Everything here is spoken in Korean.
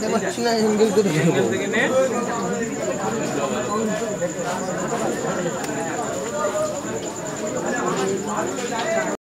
내가 친한 형들도 되네.